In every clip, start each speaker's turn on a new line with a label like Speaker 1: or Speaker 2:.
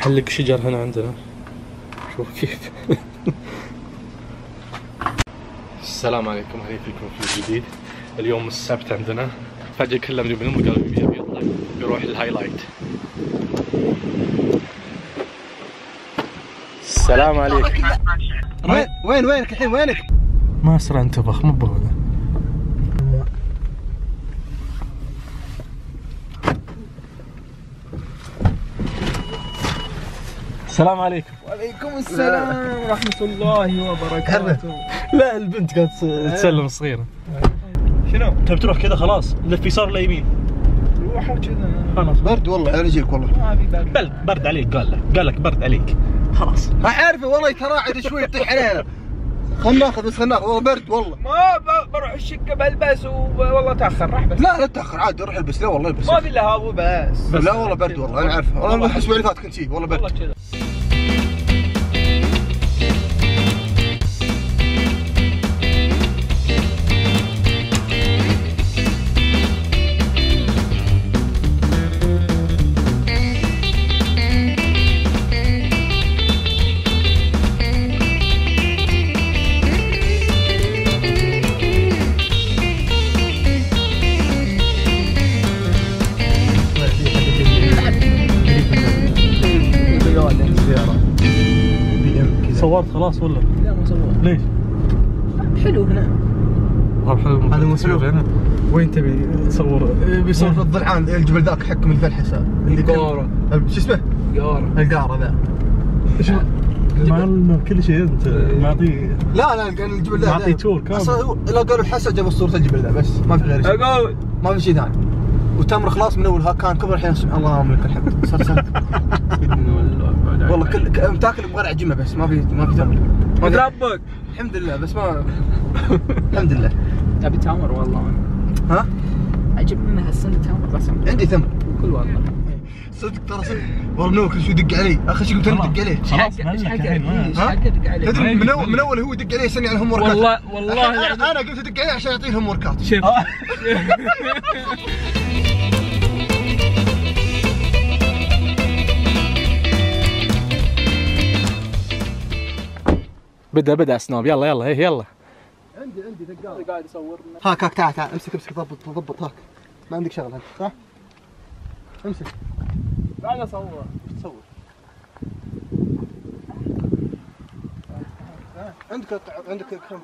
Speaker 1: محلق شجر هنا عندنا. شوف كيف. السلام عليكم أهلا فيكم في فيديو جديد. اليوم السبت عندنا. فجأة كلمني من امي قال يبي يبي يطلع يروح ال highlight السلام عليكم.
Speaker 2: وين وين وينك الحين؟ وينك؟
Speaker 1: ما أسرع انتبخ مو بهذا السلام عليكم.
Speaker 2: وعليكم السلام ورحمة الله وبركاته.
Speaker 1: لا البنت قاعدة تسلم الصغيره
Speaker 2: شنو؟
Speaker 1: تبي تروح كذا خلاص؟ لف يسار ولا يمين.
Speaker 2: روحوا كذا.
Speaker 1: خلاص.
Speaker 2: برد والله أنا أجيك والله.
Speaker 1: ما في برد. برد برد عليك قال لك قال لك برد عليك. خلاص.
Speaker 2: أعرفه والله يتراعد شوي يطيح علينا خلنا ناخذ بس خلنا ناخذ. والله برد والله.
Speaker 3: ما ب- بروح الشقة بلبس والله تأخر راح بس.
Speaker 2: لا لا تأخر عاد روح البس. لا والله البس.
Speaker 3: ما في الا هذا بس.
Speaker 2: لا والله برد والله أنا عارفه والله الأسبوع اللي فات كنت فيه. والله
Speaker 3: والله
Speaker 2: برد
Speaker 3: كذا.
Speaker 1: صورت خلاص ولا؟
Speaker 3: لا ما صور
Speaker 1: ليش؟
Speaker 3: حلو هنا.
Speaker 1: هذا
Speaker 2: مو حلو.
Speaker 1: هنا وين تبي تصور؟
Speaker 2: بيصير في الضلعان. الجبل ذاك حكم كان-
Speaker 3: القارة.
Speaker 2: شو اسمه؟
Speaker 3: قارة
Speaker 2: القارة ذا.
Speaker 1: مع كل شيء أنت معطيه
Speaker 2: لا لا كان الجبل ذا
Speaker 1: معطي تور كامل.
Speaker 2: أصلا هو لا قالوا الحسا جابوا صورة الجبل ذا بس ما في غير شيء. ما في شيء ثاني. وتمر خلاص من اول ها كان كبر الحين اللهم لك الحمد. صار سنه والله كل ك- تاكل بغير عجمه بس ما في ما في تمر. ما في-
Speaker 3: ربك
Speaker 2: الحمد لله بس ما الحمد لله.
Speaker 3: ابي تمر والله. أنا
Speaker 2: ها؟
Speaker 3: عجبني انها السنة تمر بس
Speaker 2: عندي تمر.
Speaker 3: كل والله.
Speaker 2: صدق ترى صدق. والله من اول كل شوي يدق علي؟ آخر شيء قلت له دق عليه.
Speaker 1: خلاص ملك
Speaker 3: حق-
Speaker 1: الحين
Speaker 3: دق
Speaker 2: تدري من اول من أول هو يدق علي يسالني عن الهوم وركات
Speaker 3: والله والله العظيم
Speaker 2: أنا أنا قلت ادق عليه عشان يعطيه الهوم وركات
Speaker 3: شوف
Speaker 1: بدا بدا سناب يلا يلا هي يلا.
Speaker 2: عندي عندي دقال
Speaker 3: قاعد يصور
Speaker 2: هاك هاك تعال تعال. امسك امسك ضبط ضبط هاك. ما عندك شغل هاك صح؟ امسك.
Speaker 3: قاعد اصور
Speaker 2: إيش تسوي؟ عندك عندك كم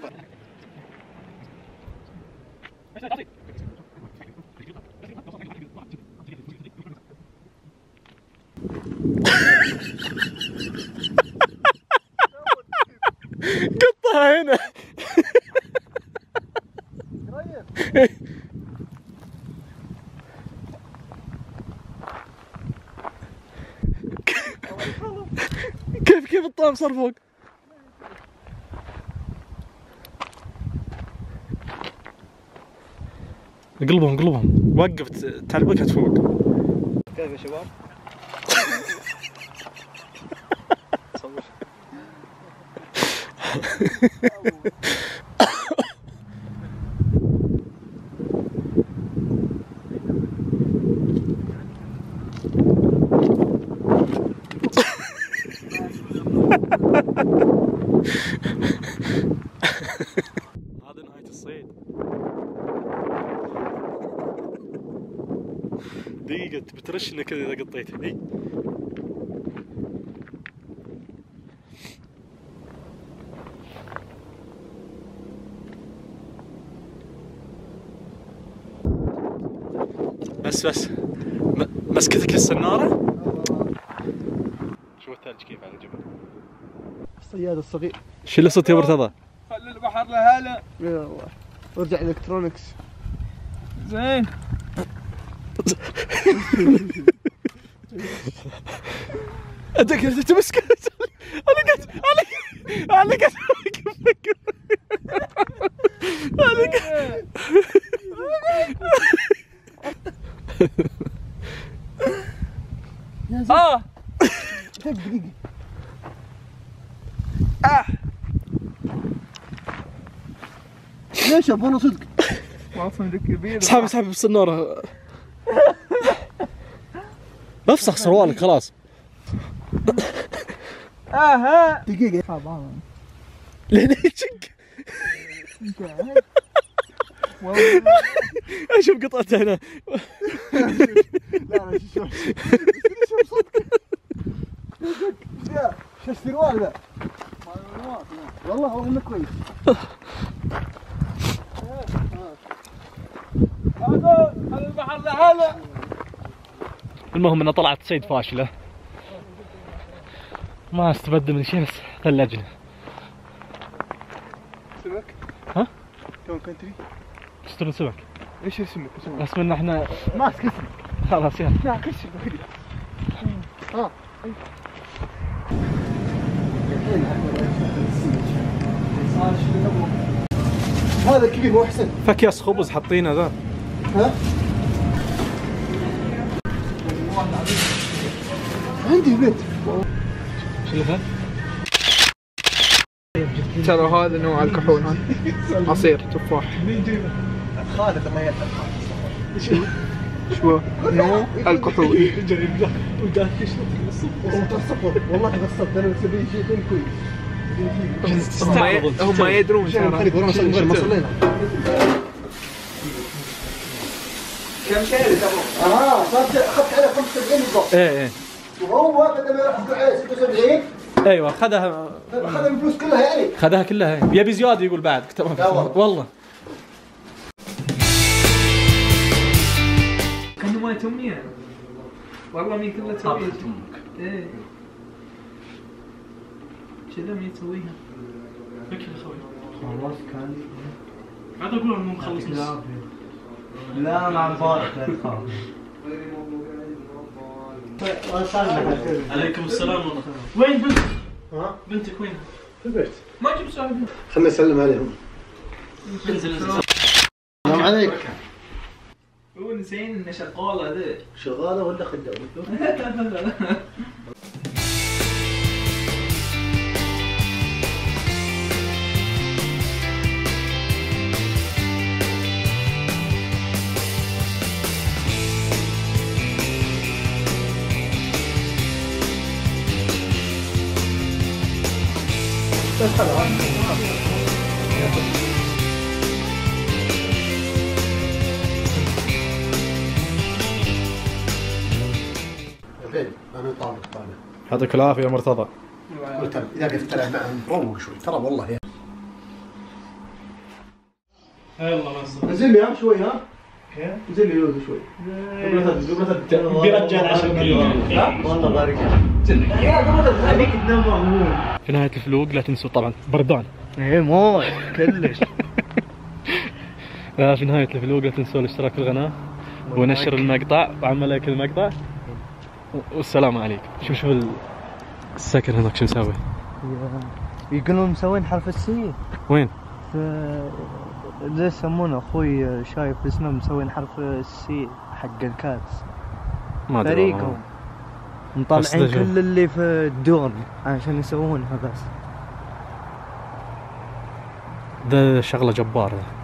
Speaker 1: كيف كيف الطعم صار فوق؟ قلبهم قلبهم وقف تعلبكها فوق.
Speaker 2: كيف يا شباب؟
Speaker 1: هذا نهاية الصيد دقيقة تبي ترشنا كذا إذا قطيت اي بس بس. م- مسكتك السنارة؟ شوف الثلج كيف على الجبل
Speaker 2: الصياد الصغير.
Speaker 1: شو اللي صوت يا مرتضى؟
Speaker 3: خلي البحر لهلا
Speaker 2: يا الله. ارجع إلكترونكس.
Speaker 3: زين.
Speaker 1: أنت كنت تمسك أنا قلت أنا أنا قلت أنا قلت
Speaker 3: آه.
Speaker 2: دقيقة
Speaker 3: آه
Speaker 2: ليش أبغى صدق؟
Speaker 3: ما صندوق كبير
Speaker 1: اسحب اسحب بالسنارة افسخ سروالك خلاص.
Speaker 3: أها.
Speaker 2: دقيقة.
Speaker 1: لين يشق أشوف قطعته هنا.
Speaker 2: لا لا شو شو شو صدق شو السروال ذا والله والله إنه كويس.
Speaker 3: هذا هذا. البحر لهذا
Speaker 1: المهم إنه طلعت صيد فاشلة. ما استفدنا من شيء بس ثلجنا
Speaker 2: سمك؟
Speaker 1: ها؟
Speaker 2: كم كنتري؟
Speaker 1: اشترون سمك؟
Speaker 2: إيش اسمك؟
Speaker 1: بس من إحنا
Speaker 2: ماسك اسمك.
Speaker 1: خلاص يلا.
Speaker 2: لا كسر كذي ها هذا الكبير مو احسن
Speaker 1: فكياس خبز حاطينه ذا.
Speaker 2: ها؟ عندي
Speaker 1: ذا؟
Speaker 3: ترى هذا نوع الكحول هذا عصير تفاح
Speaker 2: خالد الله يرحمه
Speaker 3: شو نوع الكحول
Speaker 2: والله تغصبت أنا مسوي شيء كل كويس
Speaker 3: هم يدرون ترى
Speaker 2: ورانا ما صلينا
Speaker 3: كم شيء؟ تبغى
Speaker 2: آه صارت اخذت عليه 75 بالضبط.
Speaker 1: إيه إيه.
Speaker 2: وهو بدل ما يروح عليه 76
Speaker 1: أيوه خذها.
Speaker 2: اخذ الفلوس كلها يعني.
Speaker 1: خذها كلها. يبي زياده يقول بعد. كتبها
Speaker 2: والله.
Speaker 1: والله.
Speaker 3: كانه ما تمية والله مين كلها تسويها. إيه. كذا مين تسويها.
Speaker 4: خلاص كان.
Speaker 1: عاد أقول انه مخلص
Speaker 4: لا مع الفارق لا تخاف
Speaker 1: عليكم السلام ورحمة الله. وين بنتك؟
Speaker 2: ها؟
Speaker 1: بنتك وين؟
Speaker 2: في البيت.
Speaker 3: ما جبت صاحبي
Speaker 2: خلنا نسلم عليهم.
Speaker 1: انزل انزل.
Speaker 2: السلام عليك.
Speaker 3: هو نسين إنه شغال هذا
Speaker 2: شغالة ولا خدامة؟ فين؟ أنا طالب طالب.
Speaker 1: يعطيك العافية يا مرتضى.
Speaker 2: قلت له إذا قلت له معهم روق شوي ترى والله يا
Speaker 1: يلا ما
Speaker 2: نزل لي شوي ها؟ نزل لي لوز شوي.
Speaker 1: برجال 10 كيلو
Speaker 4: والله بارك
Speaker 2: خليك تنام مهموم
Speaker 1: في نهاية الفلوق لا تنسوا طبعا بردان.
Speaker 4: إيه موت كلش.
Speaker 1: لا في نهاية الفلوق لا تنسوا الاشتراك في القناه ونشر المقطع وعمل لايك المقطع. والسلام عليكم. شوف شوف ال- السكن هناك شو مسوي؟
Speaker 4: يقولون مسوين حرف ال C
Speaker 1: وين؟
Speaker 4: في زي يسمونه أخوي شايف اسمه مسوين حرف السي حق الكاس
Speaker 1: ما أدري
Speaker 4: فريقهم. مطلعين؟ كل اللي في الدور عشان يسوونها بس
Speaker 1: ده شغلة جبار ذا